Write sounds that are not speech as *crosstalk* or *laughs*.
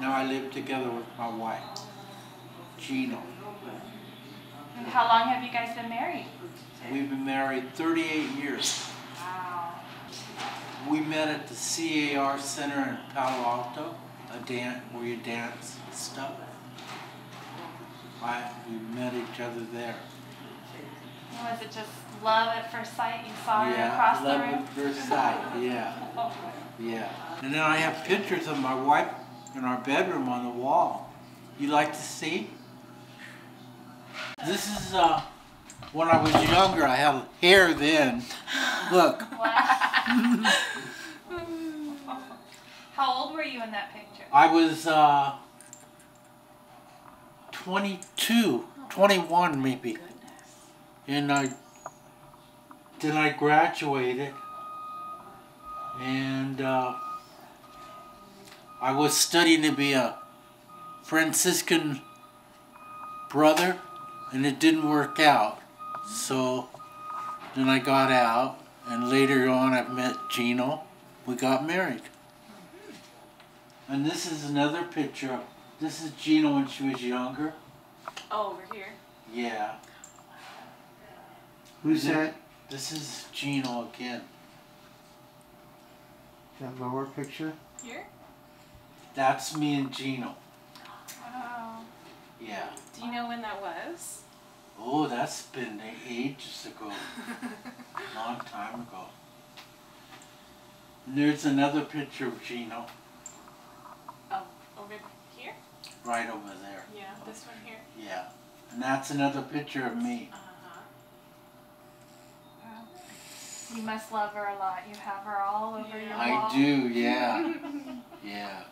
Now I live together with my wife, Jeano. And how long have you guys been married? We've been married 38 years. Wow. We met at the CAR Center in Palo Alto, a dance where you dance and stuff. I, we met each other there. Was it just love at first sight? You saw her yeah, across the room? love at first sight. Yeah, *laughs* yeah. And then I have pictures of my wife in our bedroom on the wall. You like to see? This is uh, when I was younger. I had hair then. Look, *laughs* wow. How old were you in that picture? I was uh, 22, 21 maybe. And I then I graduated and uh, I was studying to be a Franciscan brother and it didn't work out. So then I got out and later on I met Jeano. We got married. And this is another picture. This is Jeano when she was younger. Oh, over here. Yeah. Who's Yeah. that? This is Jeano again. That lower picture? Here? That's me and Jeano. Wow. Yeah. Do you know when that was? Oh, that's been ages ago. *laughs* Long time ago. And there's another picture of Jeano Oh, over here? right over there. Yeah, this one here. Yeah. And that's another picture of me. Uh-huh. You must love her a lot. You have her all over your Yeah. I wall. do, yeah. *laughs*